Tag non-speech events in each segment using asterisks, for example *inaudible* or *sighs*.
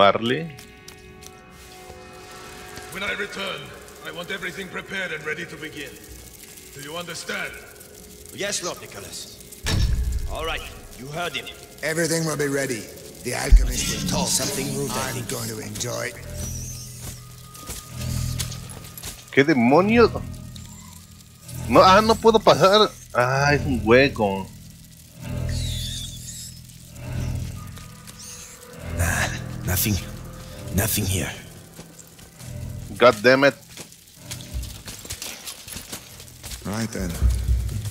Marley. When I return, I want everything prepared and ready to begin. Do you understand? Yes, Lord Nicholas. All right, you heard him. Everything will be ready. The alchemist will talk. Something moved, I'm think. going to enjoy. ¿Qué demonios? No, ah, no puedo pasar. Ah, es un hueco. Nothing. Nothing here. God damn it. Right then.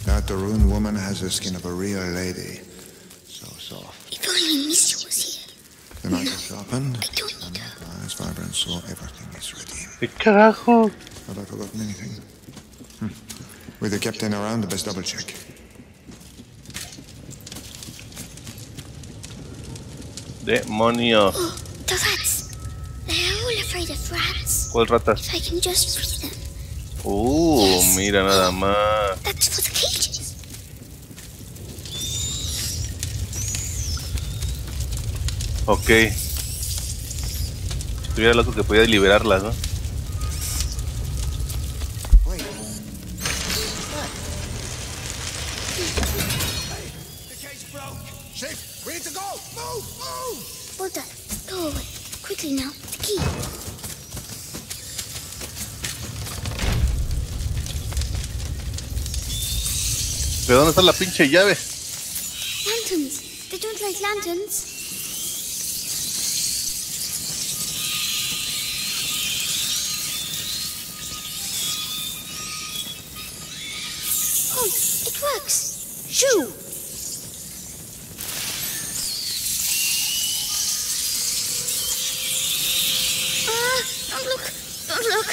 That the ruined woman has the skin of a real lady. So soft. If only Missy was here. The knife is sharpened. I don't need her. Eyes vibrant, so everything is ready. ¿Qué carajo? Have I forgotten anything? Hmm. With the captain around, the best double check. Demonios. Oh, the rats. They're all afraid of rats. ¿Cuál ratas? If I can just free them. Uh, mira nada más. That's for the cages. Ok. Estuviera loco que podía liberarlas, ¿no? ¿Pero dónde está la pinche llave? Lanterns. They don't like lanterns. Oh, it works. Shoo! Ah, don't look. Don't look.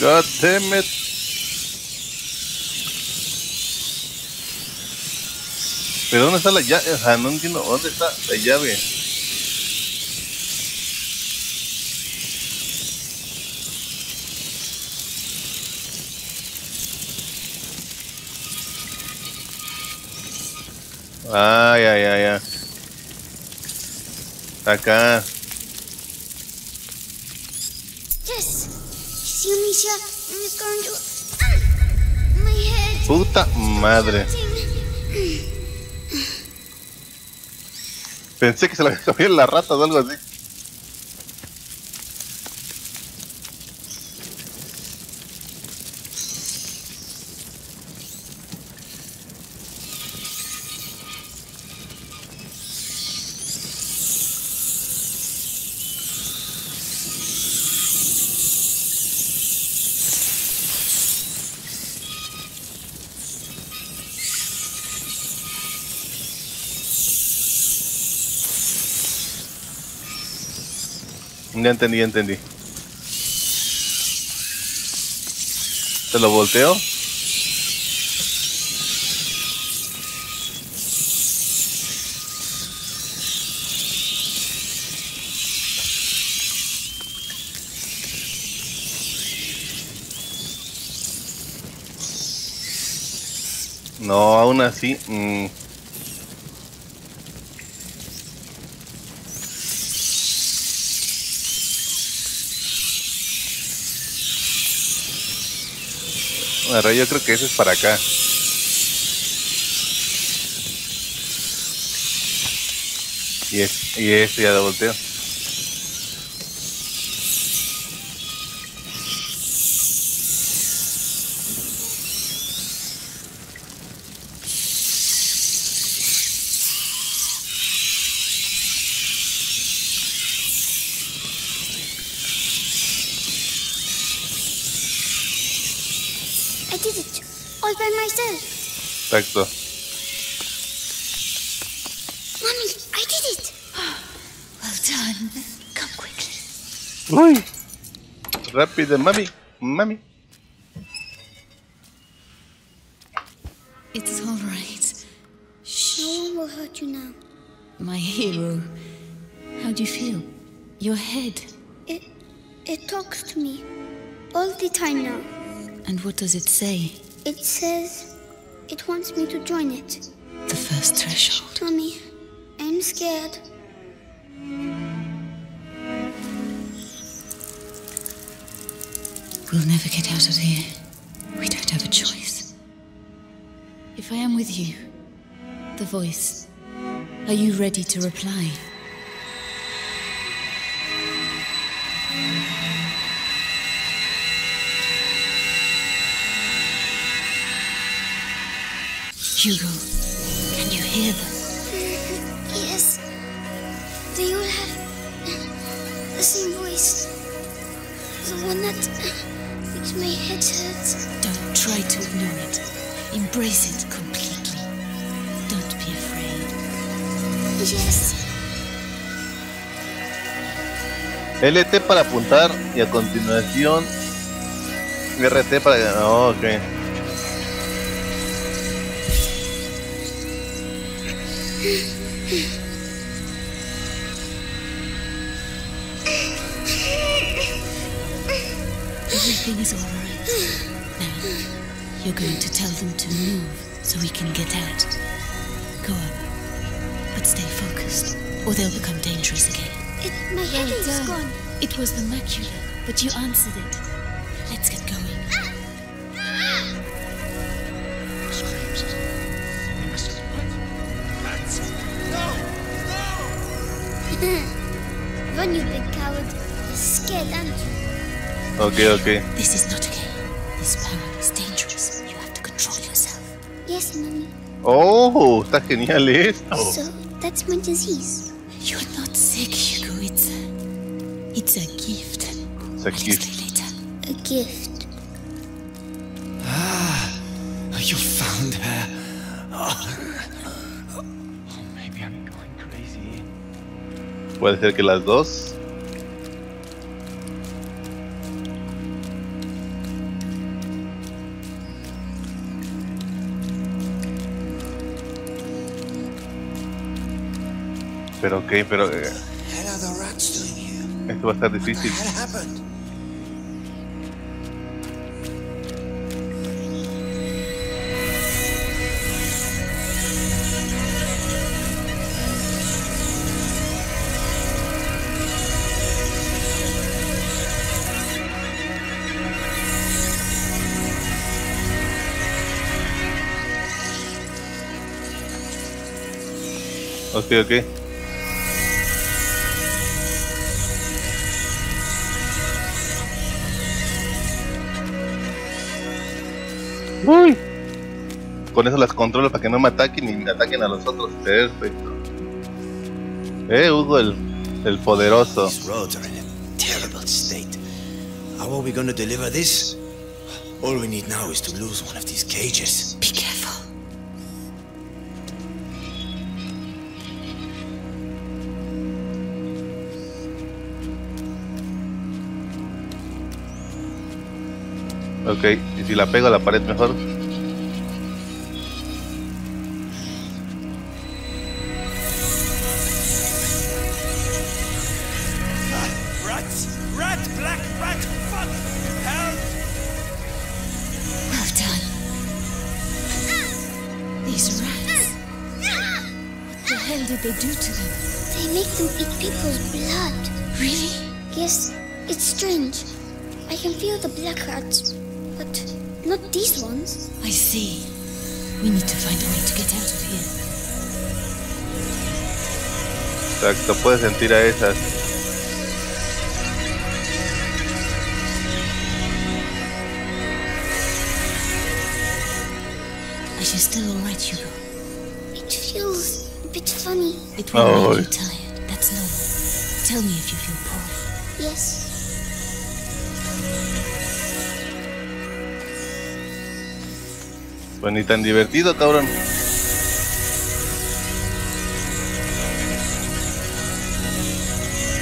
God damn it. ¿Pero dónde está la llave? O sea, no entiendo. ¿Dónde está la llave? Ah, ya, ya, ya. Está acá. Yes. See, Amicia, Pensé que se la había la rata o algo así. Ya entendí, entendí. ¿Te lo volteo? No, aún así. mm, Yo creo que ese es para acá. Y, es, y este ya lo volteo. Rápido, mummy. Mummy. It's all right. No one will hurt you now. My hero. How do you feel? Your head. It it talks to me all the time now. And what does it say? It says it wants me to join it. The first threshold. Mommy, I'm scared. We'll never get out of here. We don't have a choice. If I am with you, the voice, are you ready to reply? Hugo, can you hear them? *laughs* Yes. They all have the same voice. The one that Don't try to ignore it. Embrace it completely. Don't be afraid. Yes. LT para apuntar y a continuación RT para... Oh, ok. Going to tell them to move so we can get out. Go on. But stay focused, or they'll become dangerous again. It, my headache's done. gone. It was the macula, but you answered it. Let's get going. Screams. They must have what? Plants. Run, you big coward. You're scared, aren't you? Ok, ok. This is not Oh, está genial esto. So that's my disease. You're not sick, Hugo. It's a, it's a gift. It's a I'll gift. later. A gift. Ah, You found her. Oh. maybe I'm going crazy. Puede ser que las dos. pero... Eh, esto va a estar difícil. Ok, ok. Con eso las controlo para que no me ataquen y me ataquen a los otros. Perfecto. Eh, Hugo, el, el poderoso. These roads are in a terrible state. How are we going to deliver this? All we need now is to lose one of these cages. Be careful. Ok, y si la pego a la pared mejor. Exacto, puedes sentir a esas. Are you still alright, Hugo? It feels a bit funny. It will Oh. make you tired. That's normal. Tell me if you feel poorly. Yes. Pues ni tan divertido, cabrón.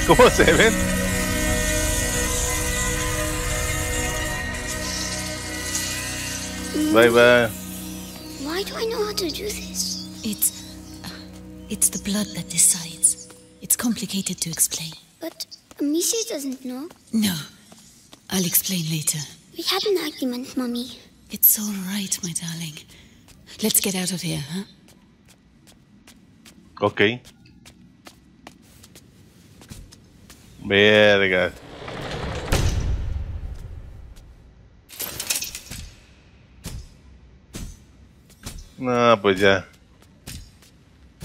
¿Cómo se ven? Bye bye. Why do I know how to do this? It's. uh, It's the blood that decides. It's complicated to explain. But Amicia doesn't know. No. I'll explain later. We had an argument, Mommy. It's all right, my darling. Let's get out of here, huh? Ok. Verga. No, pues ya.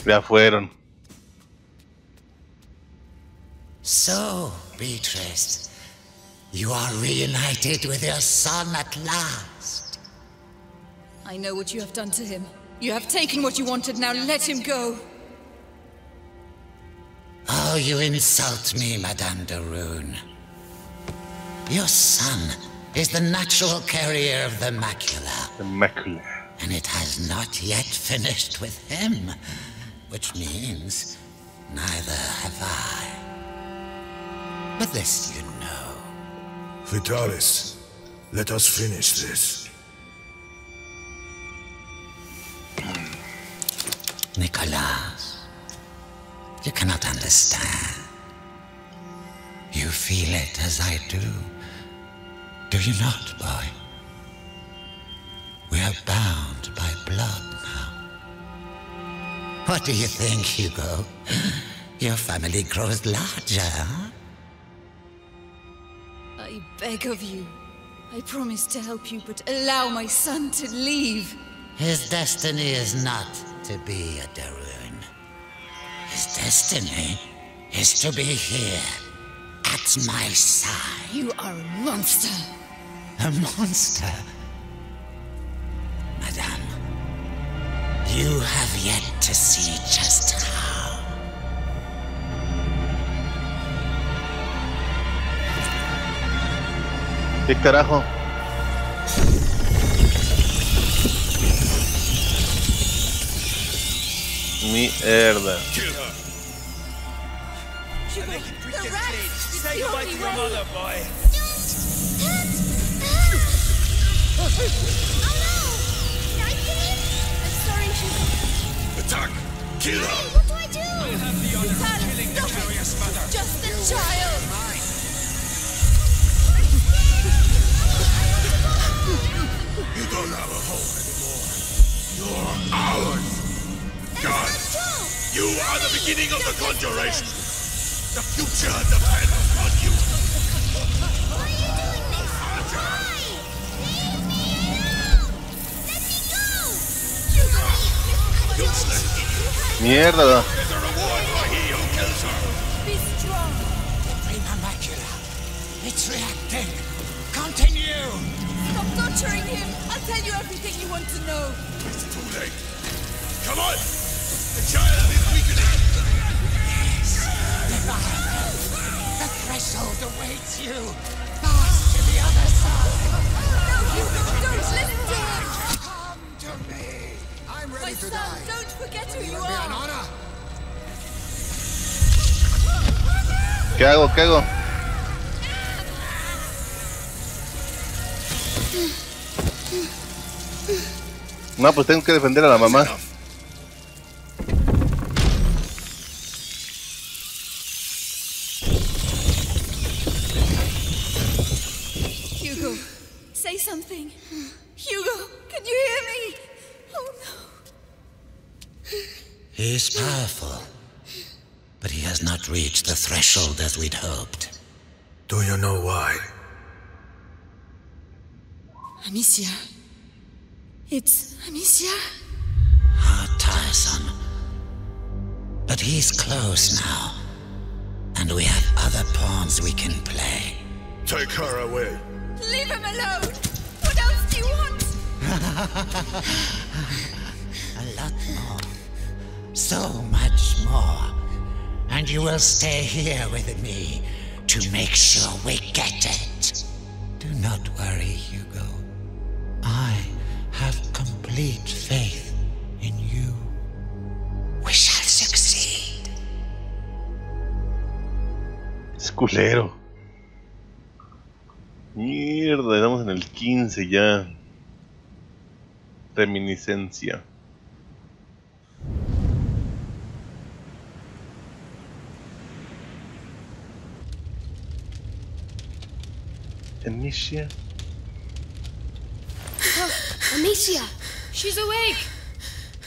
Ya fueron. So, Beatrice, you are reunited with your son at last. I know what you have done to him. You have taken what you wanted, now let him go. Oh, you insult me, Madame de Rune. Your son is the natural carrier of the macula. The macula. And it has not yet finished with him. Which means neither have I. But this you know. Vitalis, let us finish this. Nicholas, you cannot understand. You feel it as I do. Do you not, boy? We are bound by blood now. What do you think, Hugo? Your family grows larger, huh? I beg of you. I promise to help you, but allow my son to leave. His destiny is not to be a de Rune. His destiny is to be here, at my side. You are a monster. A monster? Madame, you have yet to see just how. ¿Qué carajo? Hugo. Attack! Kill her! What do I do? You have the honor of killing the curious mother. Just a child. You don't have a home anymore. You're ours! God, you are the beginning of the conjuration! The future depends on you! Why are you doing this? Why? Leave me alone! Let me go! Hugo! Useless idiot! Mierda. There's a reward for he who kills her! Be strong. Prima macula. It's reacting. Continue. Stop torturing him. I'll tell you everything you want to know. It's too late. Come on! ¿Qué hago? ¿Qué hago? No, pues tengo que defender a la mamá. Threshold as we'd hoped. Do you know why? Amicia. It's Amicia. Ah, How tiresome. But he's close now, and we have other pawns we can play. Take her away. Leave him alone. What else do you want? *laughs* A lot more. So much more. And you will stay here with me to make sure we get it. Do not worry, Hugo. I have complete faith in you. We shall succeed. Es culero. Mierda, estamos en el 15 ya. Reminiscencia. Amicia. Oh, Amicia! She's awake.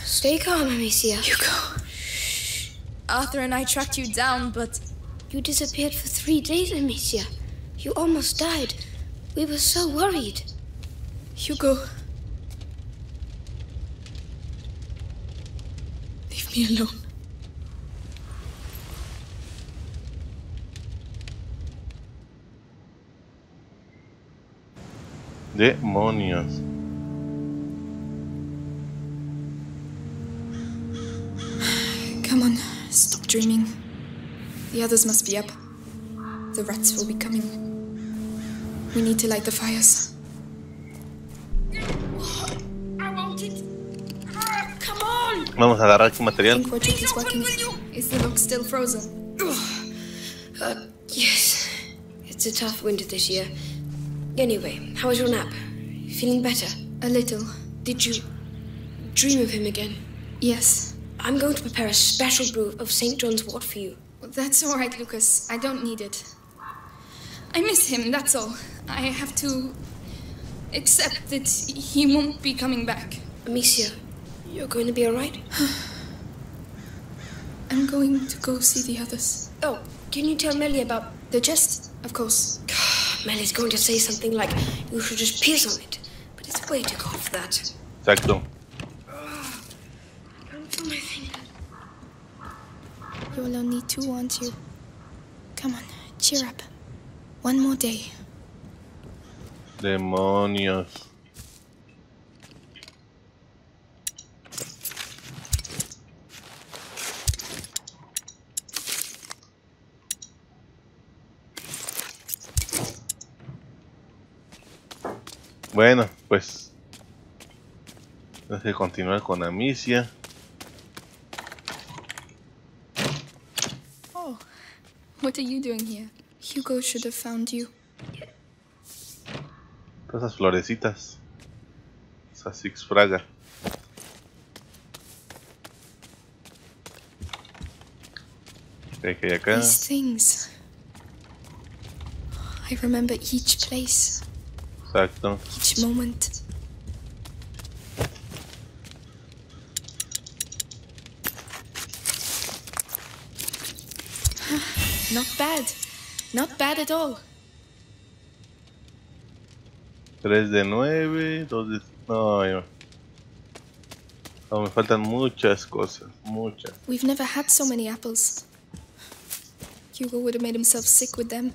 Stay calm, Amicia. Hugo. Arthur and I tracked you down, but You disappeared for three days, Amicia. You almost died. We were so worried. Hugo. Leave me alone. Demonios. Come on, stop dreaming. The others must be up. The rats will be coming. We need to light the fires. I want it. Come on! Vamos a agarrar aquí material. is. Is the lock still frozen? Uh, yes. It's a tough winter this year. Anyway, how was your nap? Feeling better? A little. Did you dream of him again? Yes. I'm going to prepare a special brew of St. John's wort for you. That's all right, Lucas. I don't need it. I miss him, that's all. I have to accept that he won't be coming back. Amicia, you're going to be alright? *sighs* I'm going to go see the others. Oh, can you tell Mélie about The chest, of course. Mélie's going to say something like, you should just piss on it. But it's way too cold for that. Exacto. Can't feel my finger. You'll only two, won't you? Come on, cheer up. One more day. Demonios. Bueno, pues. Deje continuar con Amicia. Oh, what are you doing here? Hugo should have found you. Todas esas florecitas. Esa Six Fraga. Ok, que hay acá. These things. I remember each place, Each moment. Not bad. Not bad at all. 3 de 9, 2 de... No, yo- oh, no, me faltan muchas cosas, muchas. We've never had so many apples. Hugo would have made himself sick with them.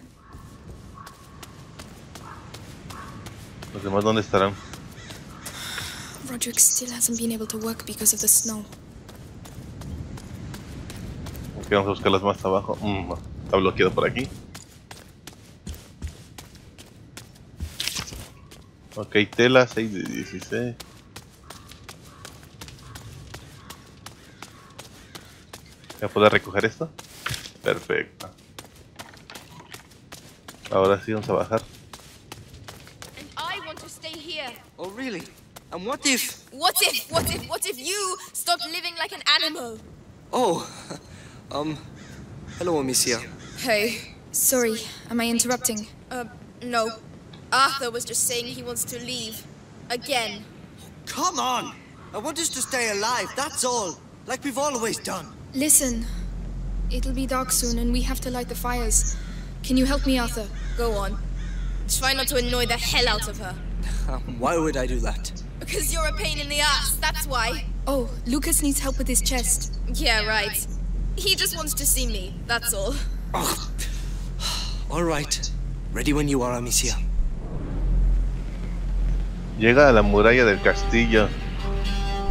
Demás, ¿dónde estarán? Roderick still hasn't been able to work because of the snow. Ok, vamos a buscarlas más abajo. Mm, está bloqueado por aquí. Ok, tela 6 de 16. ¿Ya puedo recoger esto? Perfecto. Ahora sí, vamos a bajar. And what if... What if, what if, what if you stop living like an animal? Oh, *laughs* um, hello, Amicia. Hey. Sorry, am I interrupting? Uh, no. Arthur was just saying he wants to leave. Again. Come on! I want us to stay alive, that's all. Like we've always done. Listen, it'll be dark soon and we have to light the fires. Can you help me, Arthur? Go on. Try not to annoy the hell out of her. *laughs* Why would I do that? Because you're a pain in the ass, that's why. Oh, Lucas needs help with his chest. Yeah, right. He just wants to see me, that's all. Oh. All right. Ready when you are, Amicia. Llega a la muralla del castillo.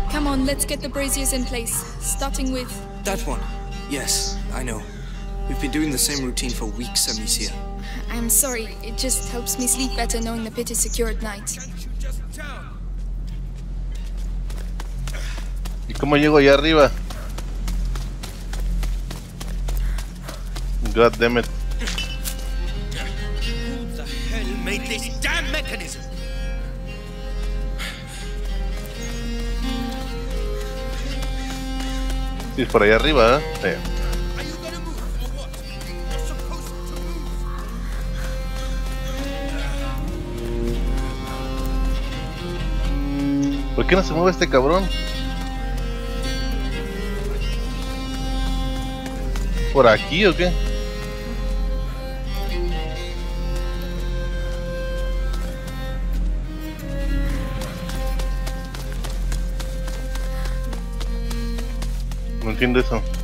Come on, let's get the braziers in place, starting with. That one. Yes, I know. We've been doing the same routine for weeks, Amicia. I'm sorry, it just helps me sleep better knowing the pit is secure at night. Cómo llego allá arriba? God damn it. Who the hell made this damn mechanism? Sí, por allá arriba, ¿eh? Sí. ¿Por qué no se mueve este cabrón? por aqui ok? Não tem direção.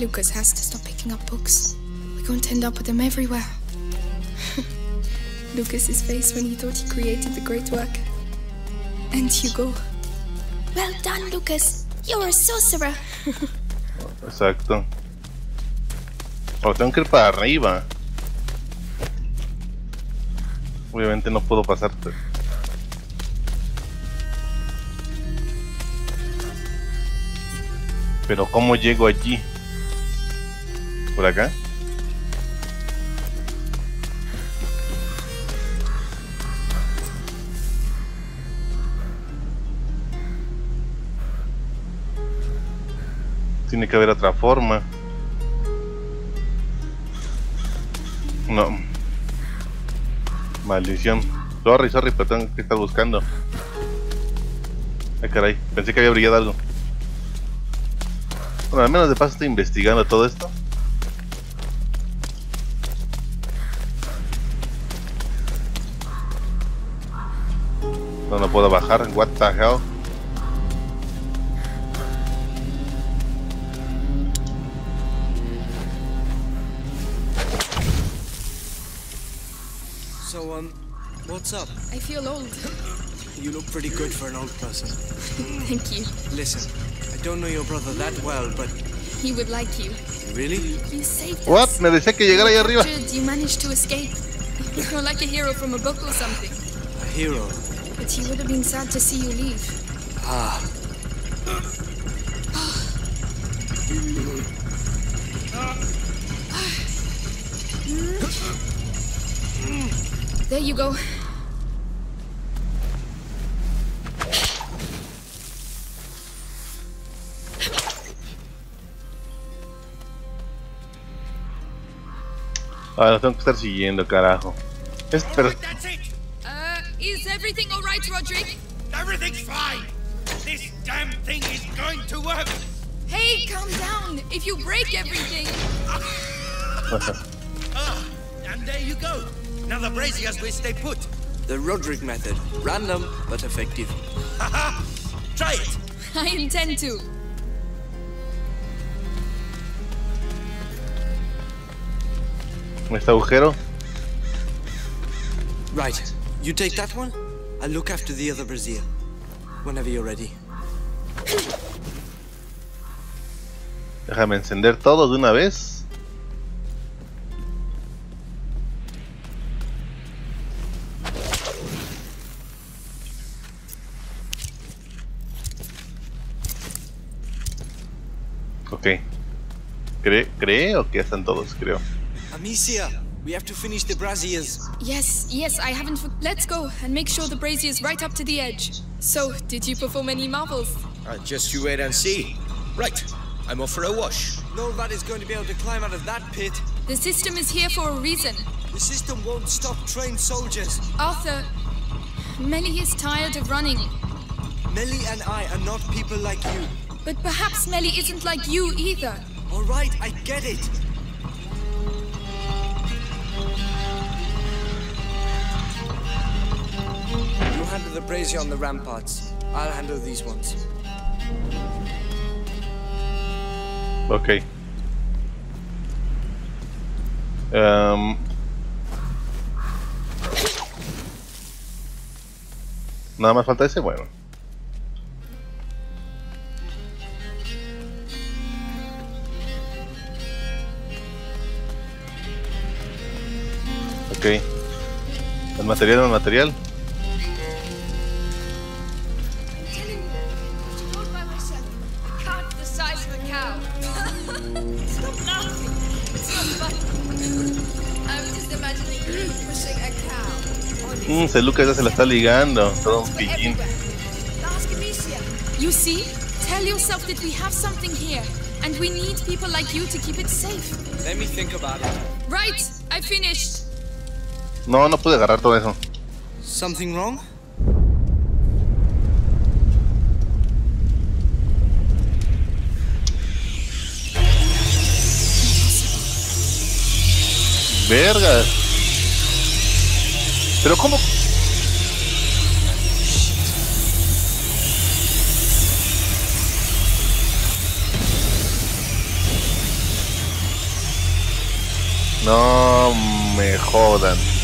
Lucas has to stop picking up books. We're going to end up with them everywhere. *laughs* Lucas's face when he thought he created the great work. And Hugo. Well done, Lucas. You're a sorcerer. *laughs* Exacto. O tengo que ir para arriba. Obviamente no puedo pasarte. Pero ¿cómo llego allí? ¿Por acá? Tiene que haber otra forma. No. Maldición. Sorry, sorry, pero tengo que estar buscando. Ay, caray. Pensé que había brillado algo. Bueno, al menos de paso estoy investigando todo esto. Puedo bajar. What the hell? So, um, what's up? I feel old. You look pretty good for an old person. *laughs* Thank you. Listen, I don't know your brother that well, but He would like you. really? You saved What? Me decía que llegara ahí arriba. You managed to escape. *laughs* You're like a hero from a book or something. A hero. But he would have been sad to see you leave. Ah. *sighs* There you go. Ah, lo tengo que estar siguiendo, carajo. Es, pero, That's it! Is everything alright, Rodric? Everything's fine! This damn thing is going to work! Hey, calm down. If you break everything. *laughs* Ah, and there you go. Now the braziers will stay put. The Rodric method. Random, but effective. Haha! Try it! *laughs* I intend to. este agujero. Right. You take that one. I'll look after the other brazier. Whenever you're ready. Déjame encender todo de una vez. Ok. Cre creo que ya están todos, creo. Amicia, we have to finish the braziers. Yes, yes, I haven't. For- Let's go and make sure the brazier's right up to the edge. So, did you perform any marvels? Uh, just you wait and see. Right, I'm off for a wash. Nobody's going to be able to climb out of that pit. The system is here for a reason. The system won't stop trained soldiers. Arthur, Mélie is tired of running. Mélie and I are not people like you. But perhaps Mélie isn't like you either. All right, I get it. You handle the brazier on the ramparts. I'll handle these ones. Ok. Em, Nada más falta ese, bueno. Ok. El material, el material. Mmm, Lucas ya se la está ligando. Todo un piquín. You see? Tell yourself that we have something here, and we need people like you to keep it safe. Let me think about it. Right, I finished. No, no pude agarrar todo eso. Something wrong? Vergas. Pero cómo. No me jodan.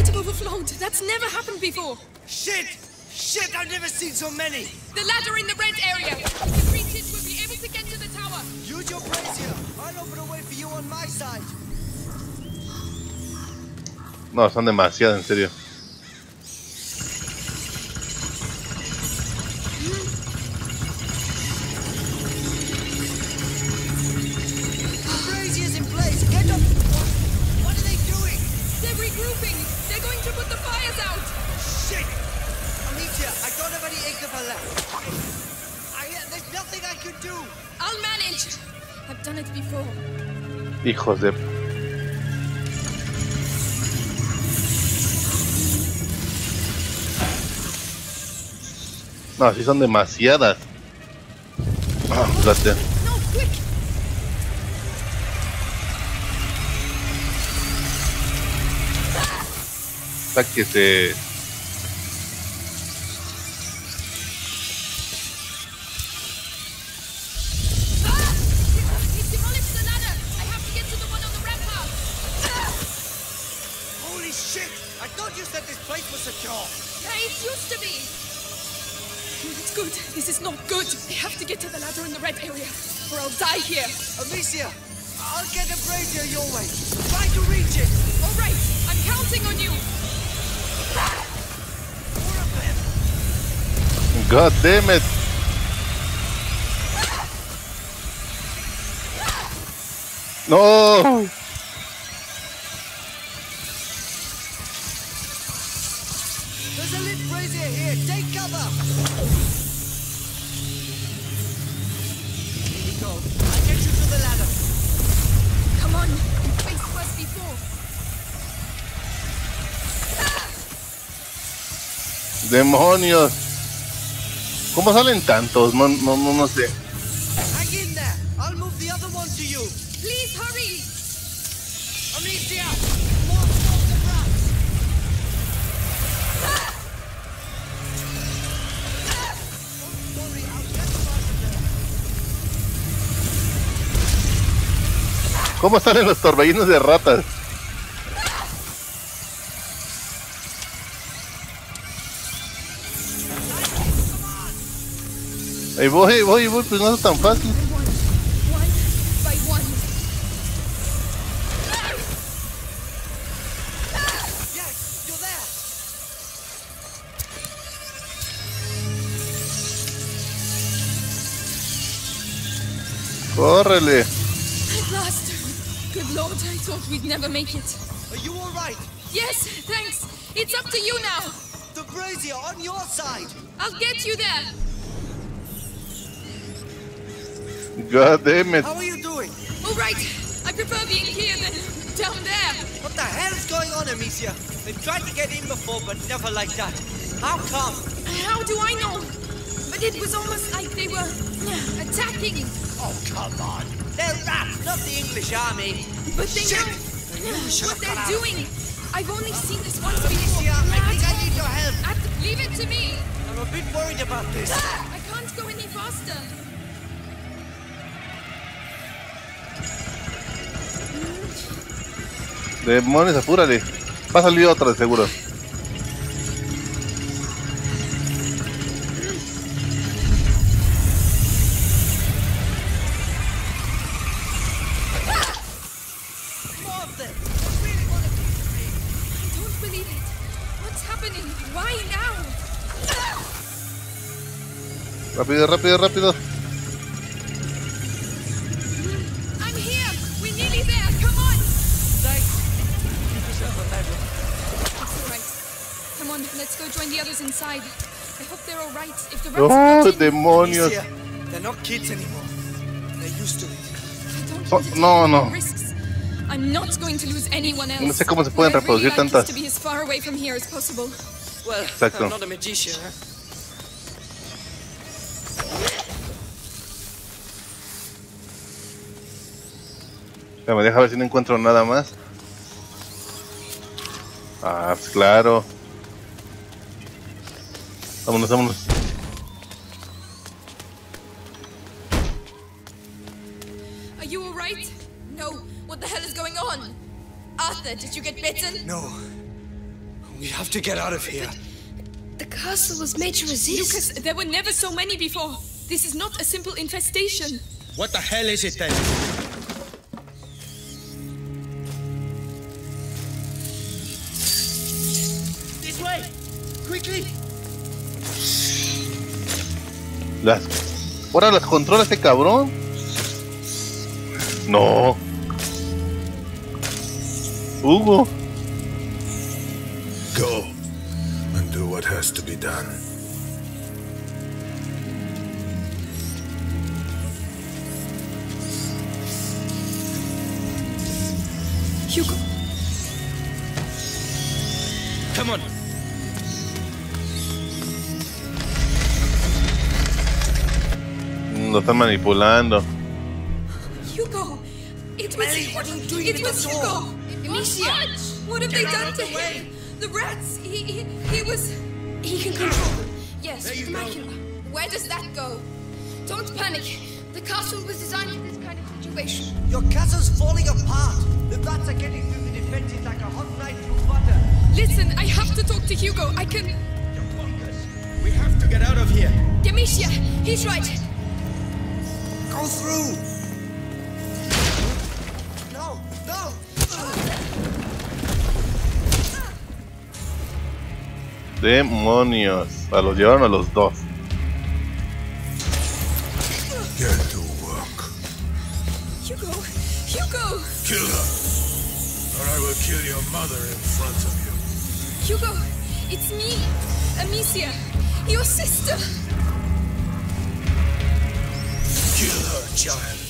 How can the pit have overflowed? That's never happened before. Shit! Shit, I've never seen so many! The ladder in the red area. If we reach it, we'll be able to get to the tower. Use your brazier. I'll open a way for you on my side. No, son demasiadas, en serio. Hijos de. No, sí son demasiadas. Ah, quick! Sáquese. Secure. Yeah, it used to be. Hmm, it's good. This is not good. I have to get to the ladder in the red area, or I'll die here. Amicia, I'll get a brazier your way. Try to reach it. All right, I'm counting on you. God damn it. No. Oh. Demonios. ¿Cómo salen tantos? No, no, no, no sé. Hang in there. I'll move the Ahí voy, voy, eh, voy, pues no es tan fácil. One by one. Yes, you're there. Córrele. At last. Good lord, I thought we'd never make it. Are you all right? Yes, thanks. It's up to you now. The brazier on your side. I'll get you there. God damn it. How are you doing? All right. I prefer being here than down there. What the hell is going on, Amicia? They've tried to get in before, but never like that. How come? How do I know? But it was almost like they were uh, attacking. Oh, come on. They're rats, not the English army. But they Shit! know what they're doing. I've only seen this once before. Amicia, I think I need your help. At- leave it to me. I'm a bit worried about this. I can't go any faster. Demonios, apúrale. Va a salir otra de seguro. More of them. demonios. Oh, no, no. No sé cómo se pueden reproducir tantas. Exacto. me deja ver si no encuentro nada más. Ah, pues claro. Vámonos, vámonos. Arthur, did you get bitten? No. We have to get out of here. The castle was made to resist. Lucas, there were never so many before. This is not a simple infestation. What the hell is it then? This way! Quickly! Las. Ahora las controla este cabrón. No. Hugo. Go and do what has to be done. Hugo, Come on. Lo están manipulando. Hugo! It was, Ellie, what are you doing it with was the Hugo! Door? Amicia! What have Get they done to the way. him? The rats! He, he, he was... He can control them. Yes, There with the go. macula. Where does that go? Don't panic. The castle was designed for this kind of situation. Your castle's falling apart. The rats are getting through the defenses like a hot knife through butter. Listen, I have to talk to Hugo. I can... We have to get out of here. Demetia, he's right. Go through! Demonios. A los llevaron a los dos. Get to work. Hugo! Hugo! Kill her, or I will kill your mother in front of you. Hugo! It's me, Amicia, your sister. Kill her, child.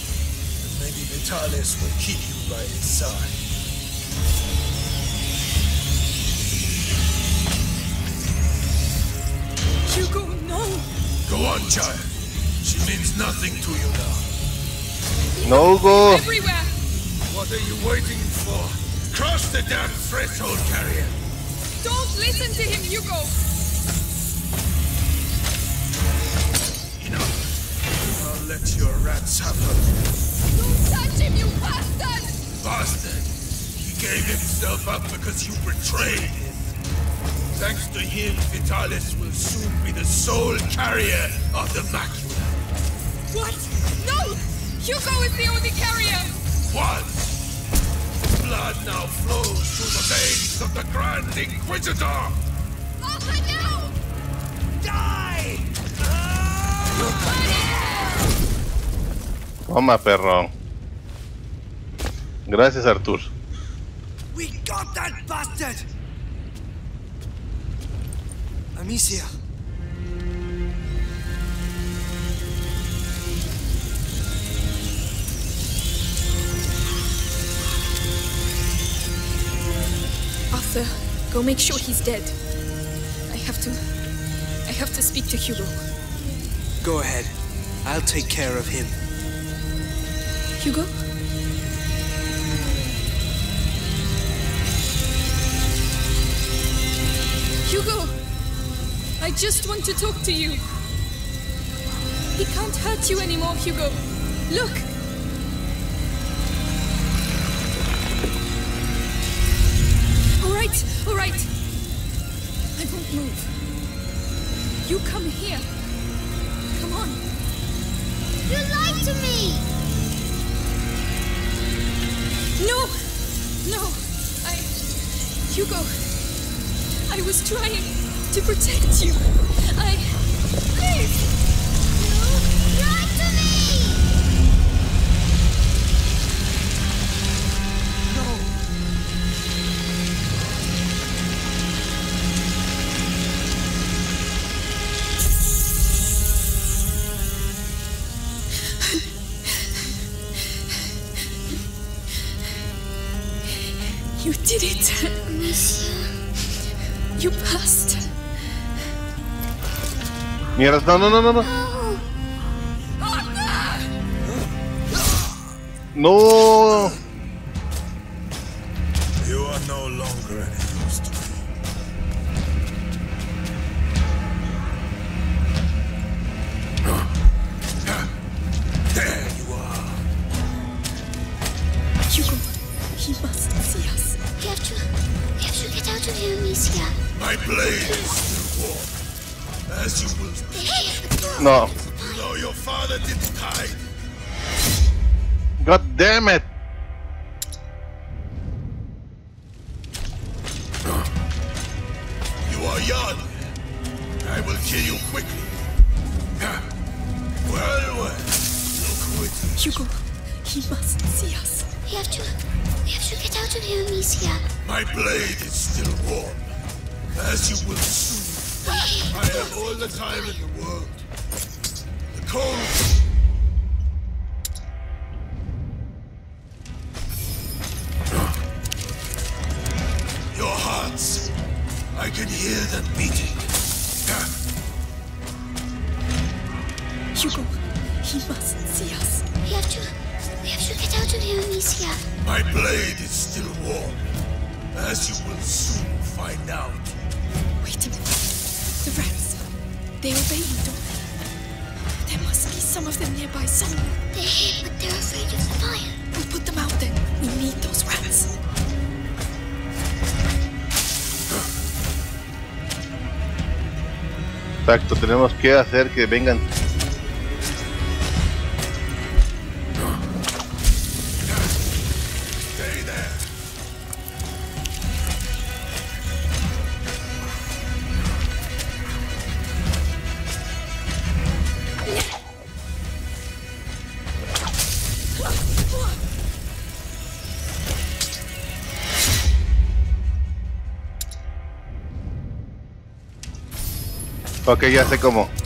And maybe Vitalis will keep you by his side. Hugo, no! Go on, child. She means nothing to you now. No, go! Everywhere! What are you waiting for? Cross the damn threshold, carrier. Don't listen to him, Hugo! Enough. I'll let your rats have her. Don't touch him, you bastard! Bastard. He gave himself up because you betrayed him. Thanks to him, Vitalis will soon be the sole carrier of the macula. What? No! Hugo is the only carrier! What? Blood now flows through the veins of the Grand Inquisitor! Arthur, no! Die! Toma, perro. Gracias, Artur. We got that bastard! Amicia. Arthur, go make sure he's dead. I have to. I have to speak to Hugo. Go ahead. I'll take care of him. Hugo? Hugo! I just want to talk to you. He can't hurt you anymore, Hugo. Look! All right, all right. I won't move. You come here. Come on. You lied to me! No! No! I. Hugo! I was trying to protect you. I... Please! You did it. You passed. Не разда... Ну-ну-ну-ну! Ну! ну, ну, ну. He mustn't see us. We have to... we have to get out of here, Amicia. My blade is still warm, as you will soon find out. Wait a minute. The rats. They obey you, don't they? There must be some of them nearby somewhere. They hid, but they're afraid of the fire. We'll put them out then. We need those rats. Exacto, tenemos que hacer que vengan Ok, ya sé cómo.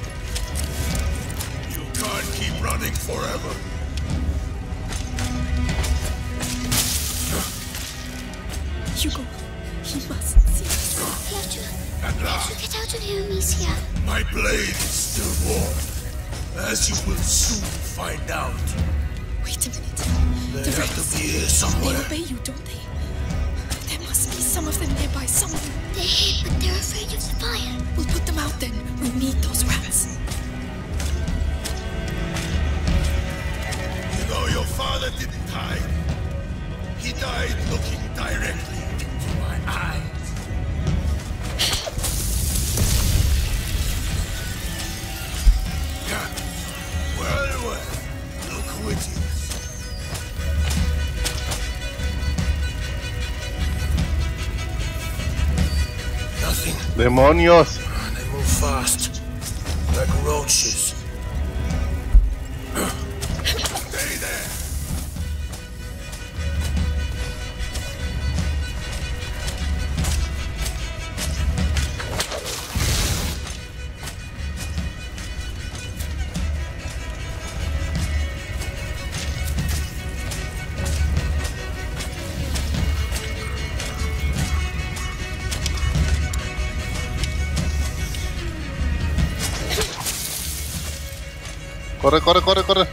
demonios. Corre, corre, corre, corre.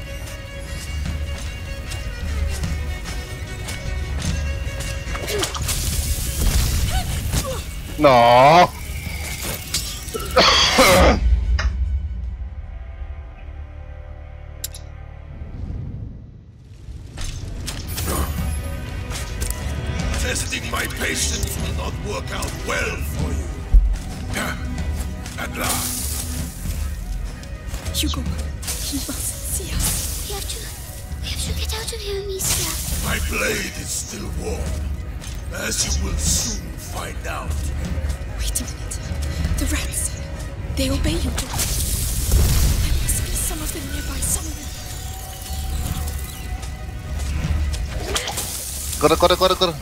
No. Derrubei um. There must be some of them nearby somewhere. Corre, corre, corre, corre.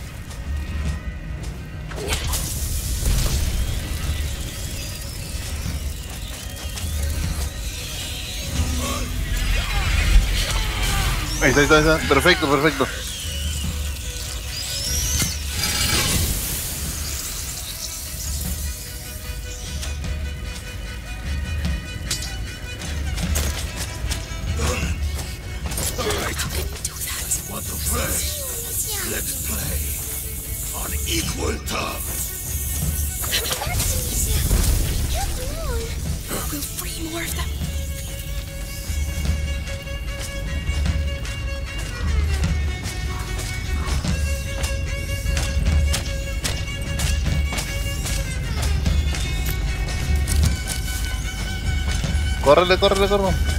Ahí está, ahí está, perfecto, perfecto. Córrele, córrele, córrele.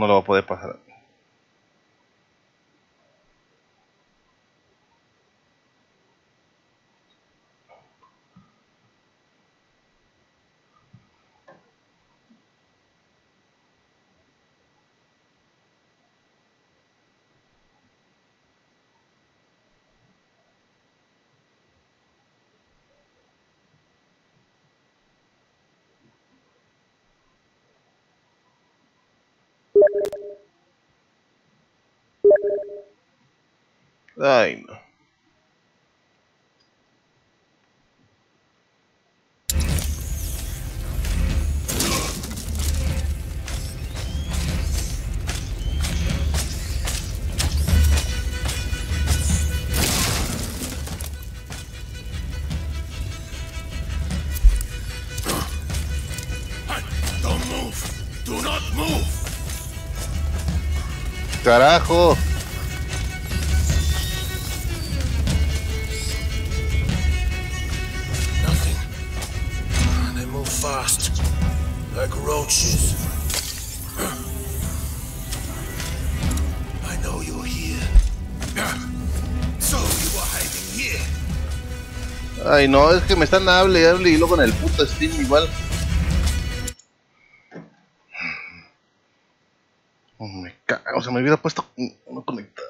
No, lo va a poder pasar. No. Don't move. Do not move. Carajo. Ay, no, es que me están hable, y hable y luego en el puto Steam igual. Oh, me cago, se me hubiera puesto uno conectado.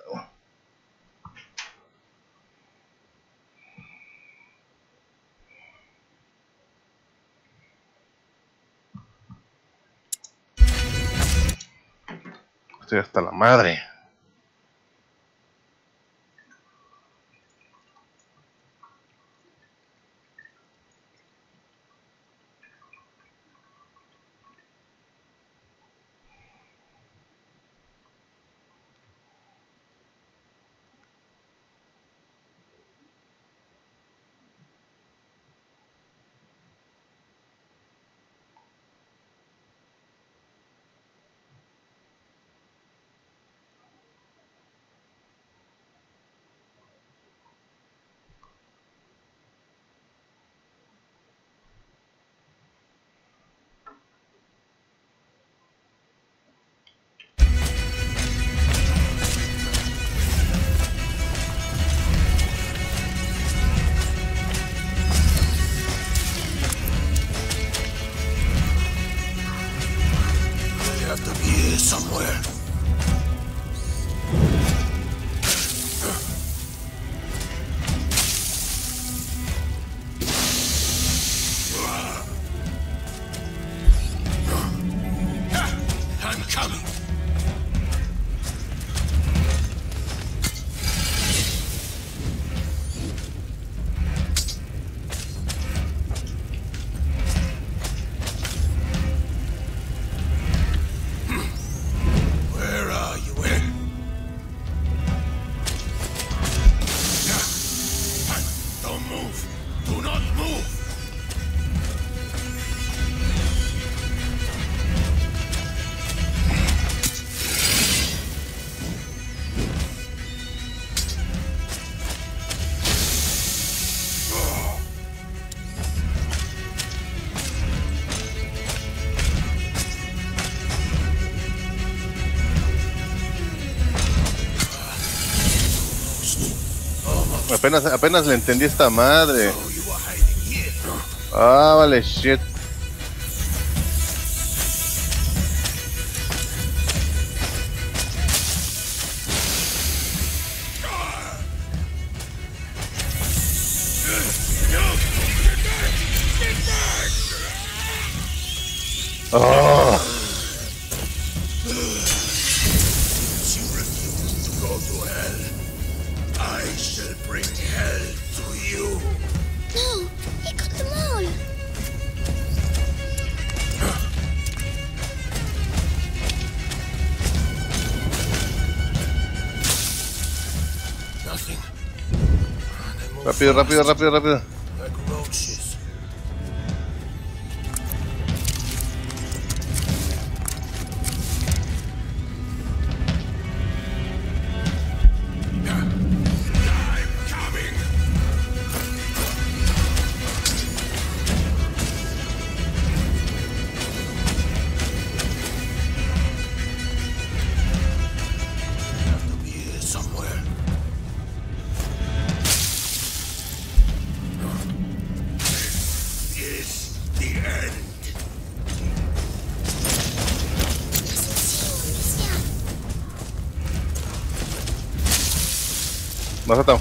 Estoy hasta la madre. Apenas, apenas le entendí esta madre. Ah, vale, shit. Oh. Rápido, rápido, rápido,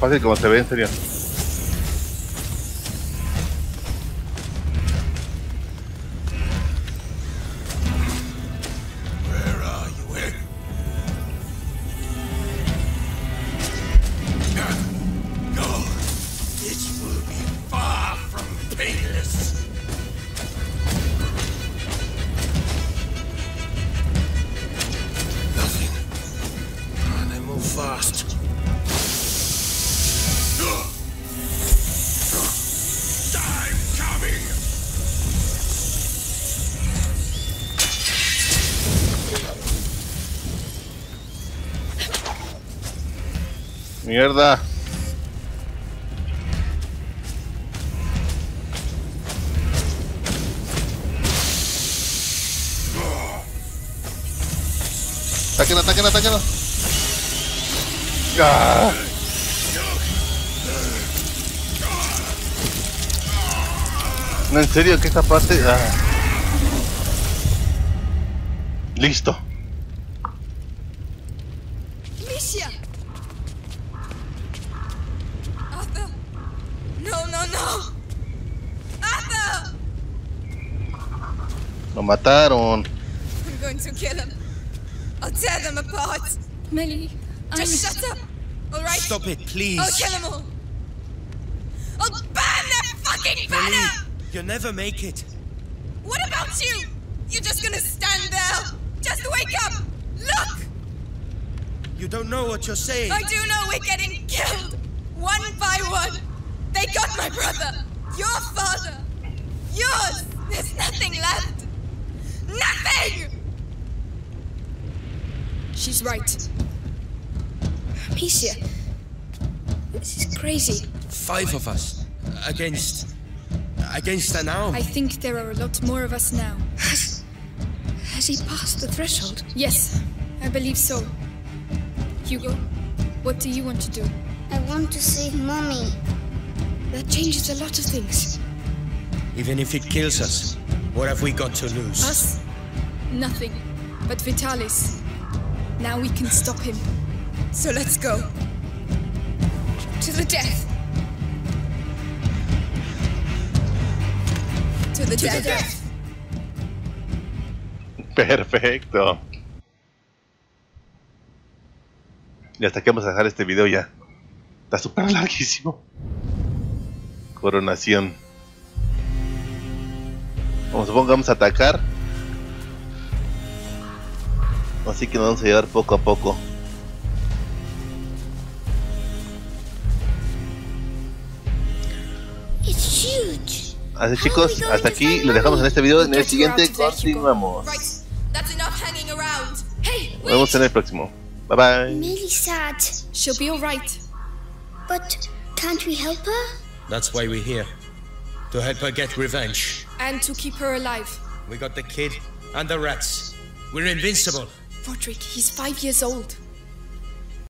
fácil como se ve, en serio. This will be far from painless. Mierda. Atáquenlo, atáquenlo, atáquenlo. Ah. No, en serio, que esta parte. Ah. Listo. Mataron. I'm going to kill him. I'll tear them apart. Mélie, Just shut up, alright? Stop it, please. I'll kill them all. I'll burn their fucking banner! You'll never make it. What about you? You're just gonna stand there? Just wake up! Look! You don't know what you're saying. I do know we're getting killed! One by one! They got my brother! Your father! Yours! There's nothing left! Nothing! She's right. Amicia. This is crazy. Five of us. Against. Against an owl. I think there are a lot more of us now. Has. Has he passed the threshold? Yes, I believe so. Hugo, what do you want to do? I want to save Mommy. That changes a lot of things. Even if it kills us, what have we got to lose? Us? Nothing. But Vitalis. Now we can stop him. So let's go. To the death! To the death! Perfecto. Y hasta aquí vamos a dejar este video ya. Está súper larguísimo. Coronación. Que vamos a atacar. Así que nos vamos a llevar poco a poco. It's huge. Así chicos, hasta aquí lo dejamos en este video. En el siguiente continuamos. Nos vemos en el próximo. Bye bye. Millie's sad. She'll be alright. But can't we help her? That's why we're here. To help her get revenge. And to keep her alive. We got the kid and the rats. We're invincible. Rodric, he's five years old.